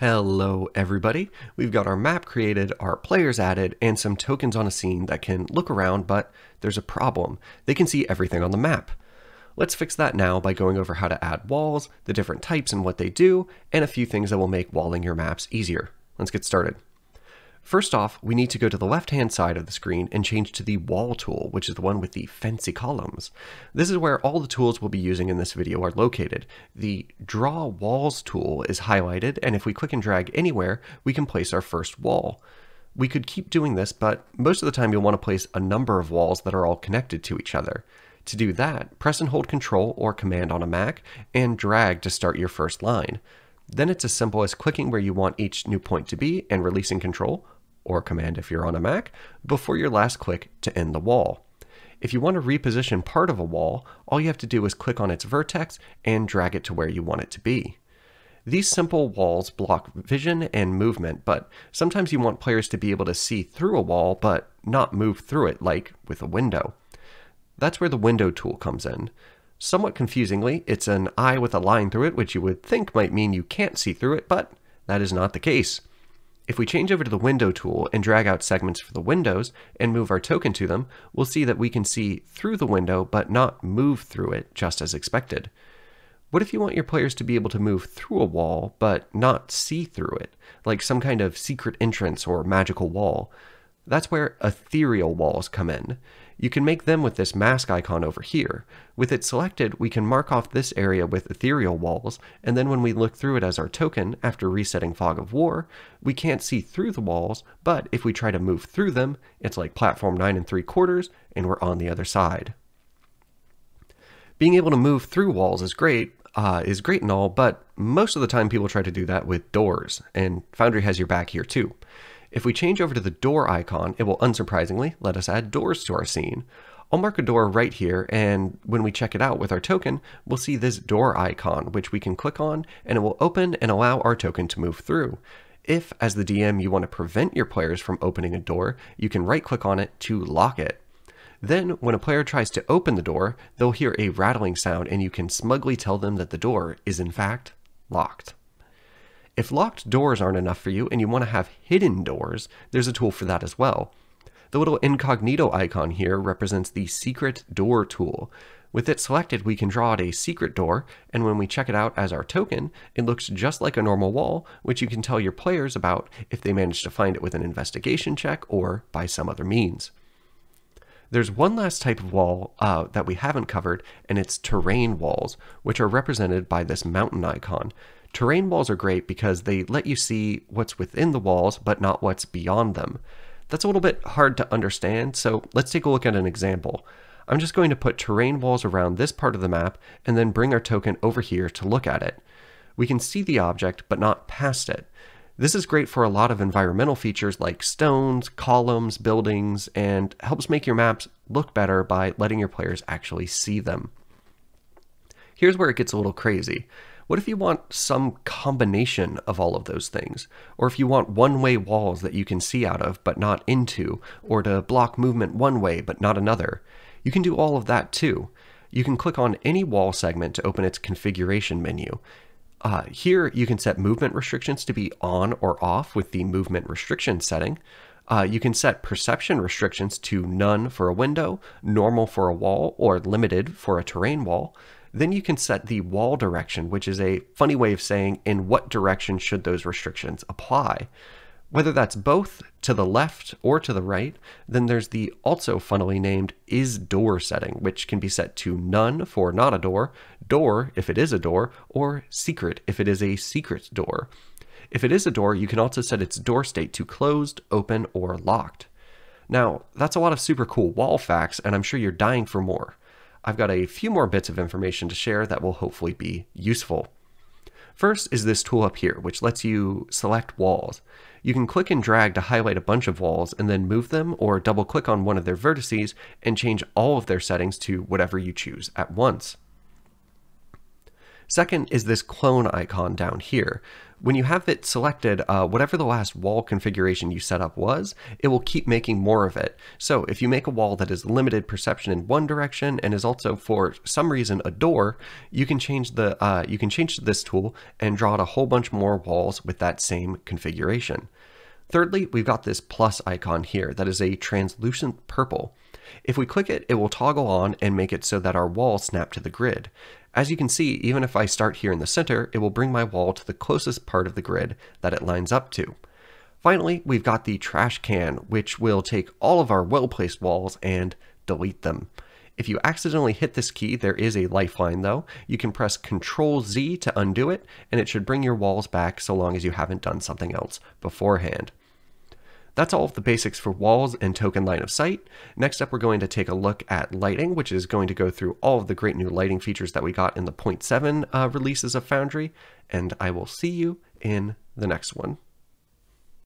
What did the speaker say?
Hello everybody, we've got our map created, our players added, and some tokens on a scene that can look around, but there's a problem. They can see everything on the map. Let's fix that now by going over how to add walls, the different types and what they do, and a few things that will make walling your maps easier. Let's get started. First off, we need to go to the left-hand side of the screen and change to the Wall tool, which is the one with the fancy columns. This is where all the tools we'll be using in this video are located. The Draw Walls tool is highlighted, and if we click and drag anywhere, we can place our first wall. We could keep doing this, but most of the time you'll want to place a number of walls that are all connected to each other. To do that, press and hold Control or Command on a Mac, and drag to start your first line. Then it's as simple as clicking where you want each new point to be and releasing Control, or Command if you're on a Mac, before your last click to end the wall. If you want to reposition part of a wall, all you have to do is click on its vertex and drag it to where you want it to be. These simple walls block vision and movement, but sometimes you want players to be able to see through a wall but not move through it, like with a window. That's where the window tool comes in. Somewhat confusingly, it's an eye with a line through it, which you would think might mean you can't see through it, but that is not the case. If we change over to the window tool and drag out segments for the windows and move our token to them, we'll see that we can see through the window but not move through it just as expected. What if you want your players to be able to move through a wall but not see through it, like some kind of secret entrance or magical wall? That's where ethereal walls come in. You can make them with this mask icon over here. With it selected, we can mark off this area with ethereal walls, and then when we look through it as our token after resetting Fog of War, we can't see through the walls, but if we try to move through them, it's like platform 9 and 3 quarters, and we're on the other side. Being able to move through walls is great, uh, is great and all, but most of the time people try to do that with doors, and Foundry has your back here too. If we change over to the door icon, it will unsurprisingly let us add doors to our scene. I'll mark a door right here, and when we check it out with our token, we'll see this door icon, which we can click on, and it will open and allow our token to move through. If, as the DM, you want to prevent your players from opening a door, you can right click on it to lock it. Then, when a player tries to open the door, they'll hear a rattling sound, and you can smugly tell them that the door is in fact locked. If locked doors aren't enough for you and you want to have hidden doors, there's a tool for that as well. The little incognito icon here represents the secret door tool. With it selected, we can draw out a secret door, and when we check it out as our token, it looks just like a normal wall, which you can tell your players about if they manage to find it with an investigation check or by some other means. There's one last type of wall uh, that we haven't covered, and it's terrain walls, which are represented by this mountain icon. Terrain walls are great because they let you see what's within the walls, but not what's beyond them. That's a little bit hard to understand, so let's take a look at an example. I'm just going to put terrain walls around this part of the map and then bring our token over here to look at it. We can see the object, but not past it. This is great for a lot of environmental features like stones, columns, buildings, and helps make your maps look better by letting your players actually see them. Here's where it gets a little crazy. What if you want some combination of all of those things? Or if you want one-way walls that you can see out of but not into, or to block movement one way but not another? You can do all of that too. You can click on any wall segment to open its configuration menu. Uh, here you can set movement restrictions to be on or off with the movement restriction setting. Uh, you can set perception restrictions to none for a window, normal for a wall, or limited for a terrain wall. Then you can set the wall direction, which is a funny way of saying in what direction should those restrictions apply. Whether that's both to the left or to the right, then there's the also funnily named is door setting, which can be set to none for not a door, door if it is a door, or secret if it is a secret door. If it is a door, you can also set its door state to closed, open, or locked. Now, that's a lot of super cool wall facts, and I'm sure you're dying for more. I've got a few more bits of information to share that will hopefully be useful. First is this tool up here, which lets you select walls. You can click and drag to highlight a bunch of walls and then move them or double click on one of their vertices and change all of their settings to whatever you choose at once. Second is this clone icon down here. When you have it selected, uh, whatever the last wall configuration you set up was, it will keep making more of it. So if you make a wall that is limited perception in one direction and is also for some reason a door, you can change the uh, you can change this tool and draw out a whole bunch more walls with that same configuration. Thirdly, we've got this plus icon here that is a translucent purple. If we click it, it will toggle on and make it so that our wall snap to the grid. As you can see, even if I start here in the center, it will bring my wall to the closest part of the grid that it lines up to. Finally, we've got the trash can, which will take all of our well-placed walls and delete them. If you accidentally hit this key, there is a lifeline though. You can press Ctrl Z to undo it, and it should bring your walls back so long as you haven't done something else beforehand. That's all of the basics for walls and token line of sight. Next up, we're going to take a look at lighting, which is going to go through all of the great new lighting features that we got in the 0.7 uh, releases of Foundry, and I will see you in the next one.